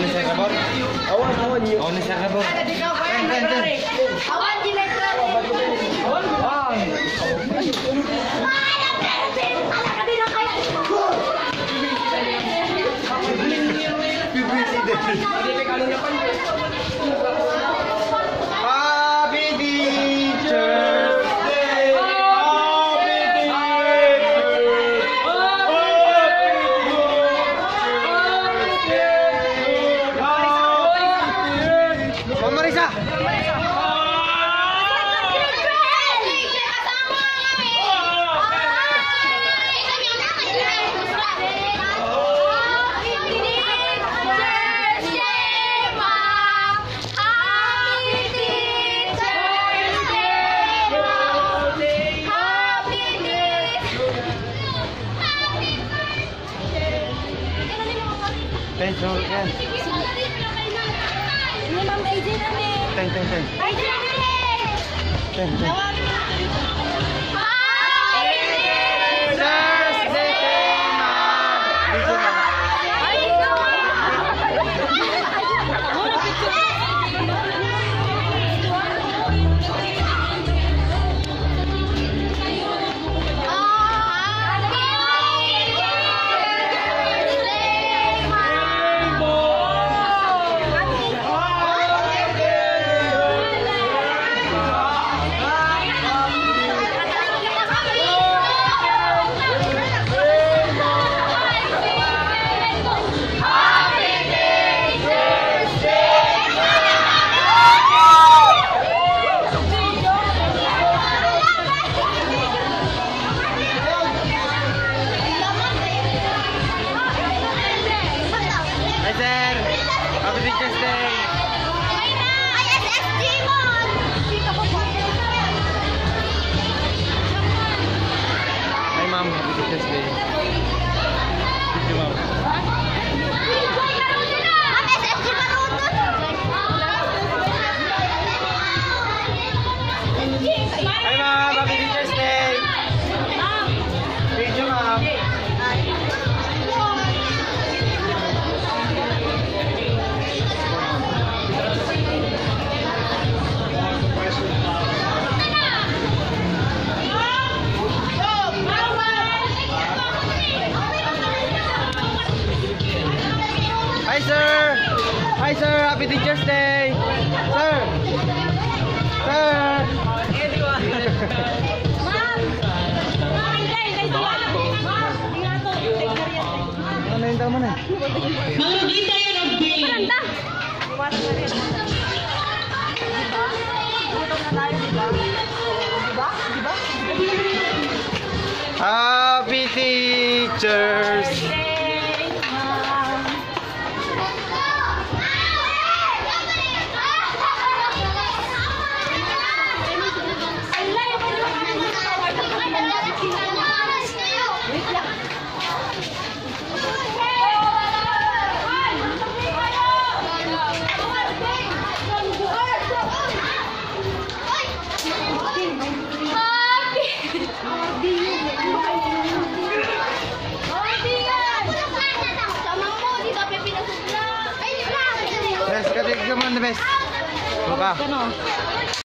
ni Sir Rabor. Awan, awan. yun. Ako ni Sir Rabor. Ten, ten, ten. Awan, director. Happy Day! Mama Risa! Ten, Teng teng teng. Baik jangan. Teng teng. Sir! Happy Teacher's Day! Hi, sir. Hi, sir. Happy Teacher's Day. Sir. Sir. Ano yung tama na? Happy Bes, katig ka man, bes. Buka.